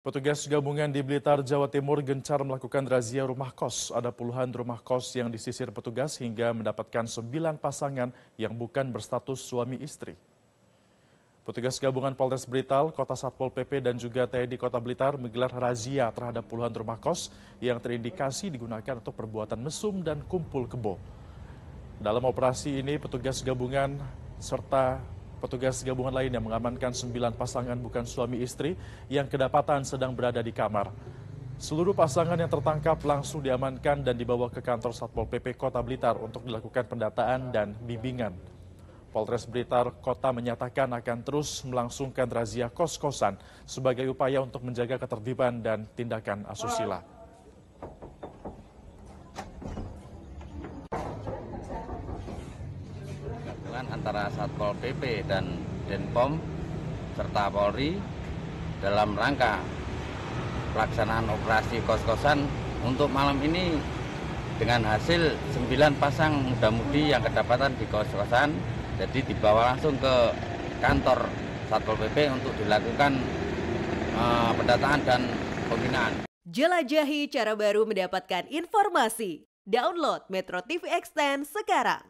Petugas gabungan di Blitar, Jawa Timur gencar melakukan razia rumah kos. Ada puluhan rumah kos yang disisir petugas hingga mendapatkan sembilan pasangan yang bukan berstatus suami istri. Petugas gabungan Polres Blitar, Kota Satpol PP dan juga TNI Kota Blitar menggelar razia terhadap puluhan rumah kos yang terindikasi digunakan untuk perbuatan mesum dan kumpul kebo. Dalam operasi ini, petugas gabungan serta Petugas gabungan lain yang mengamankan sembilan pasangan bukan suami istri yang kedapatan sedang berada di kamar. Seluruh pasangan yang tertangkap langsung diamankan dan dibawa ke kantor Satpol PP Kota Blitar untuk dilakukan pendataan dan bimbingan. Polres Blitar Kota menyatakan akan terus melangsungkan razia kos-kosan sebagai upaya untuk menjaga ketertiban dan tindakan asusila. Antara Satpol PP dan Denpom serta Polri dalam rangka pelaksanaan operasi kos-kosan untuk malam ini dengan hasil 9 pasang muda-mudi yang kedapatan di kos-kosan jadi dibawa langsung ke kantor Satpol PP untuk dilakukan uh, pendataan dan pembinaan. Jelajahi cara baru mendapatkan informasi. Download Metro TV Extend sekarang.